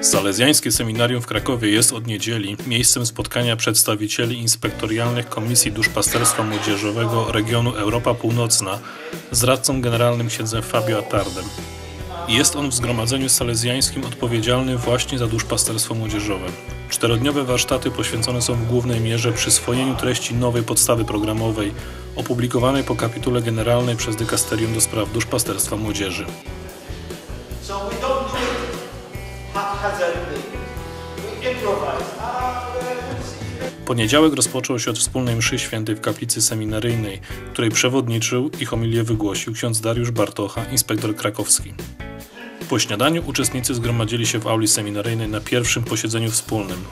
Salezjańskie Seminarium w Krakowie jest od niedzieli miejscem spotkania przedstawicieli inspektorialnych Komisji Duszpasterstwa Młodzieżowego regionu Europa Północna z radcą generalnym księdzem Fabio Attardem. Jest on w zgromadzeniu salezjańskim odpowiedzialny właśnie za duszpasterstwo młodzieżowe. Czterodniowe warsztaty poświęcone są w głównej mierze przyswojeniu treści nowej podstawy programowej, opublikowanej po kapitule generalnej przez Dykasterium do spraw duszpasterstwa młodzieży. So Poniedziałek rozpoczął się od wspólnej mszy świętej w kaplicy seminaryjnej, której przewodniczył i homilię wygłosił ksiądz Dariusz Bartocha, inspektor krakowski. Po śniadaniu uczestnicy zgromadzili się w auli seminaryjnej na pierwszym posiedzeniu wspólnym.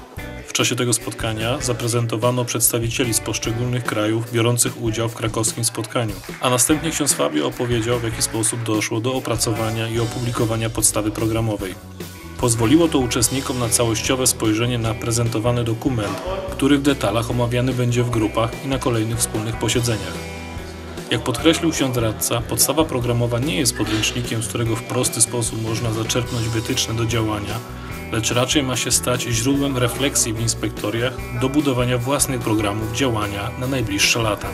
W czasie tego spotkania zaprezentowano przedstawicieli z poszczególnych krajów biorących udział w krakowskim spotkaniu, a następnie ksiądz Fabio opowiedział, w jaki sposób doszło do opracowania i opublikowania podstawy programowej. Pozwoliło to uczestnikom na całościowe spojrzenie na prezentowany dokument, który w detalach omawiany będzie w grupach i na kolejnych wspólnych posiedzeniach. Jak podkreślił ksiądz radca, podstawa programowa nie jest podręcznikiem, z którego w prosty sposób można zaczerpnąć wytyczne do działania, lecz raczej ma się stać źródłem refleksji w inspektoriach do budowania własnych programów działania na najbliższe lata.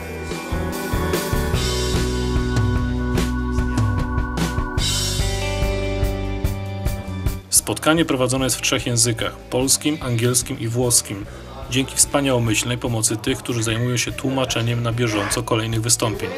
Spotkanie prowadzone jest w trzech językach polskim, angielskim i włoskim dzięki wspaniałomyślnej pomocy tych, którzy zajmują się tłumaczeniem na bieżąco kolejnych wystąpień.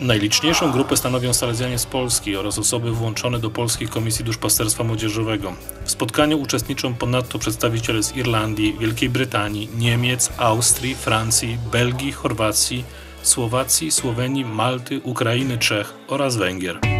Najliczniejszą grupę stanowią Salezjanie z Polski oraz osoby włączone do Polskiej Komisji Duszpasterstwa Młodzieżowego. W spotkaniu uczestniczą ponadto przedstawiciele z Irlandii, Wielkiej Brytanii, Niemiec, Austrii, Francji, Belgii, Chorwacji, Słowacji, Słowenii, Malty, Ukrainy, Czech oraz Węgier.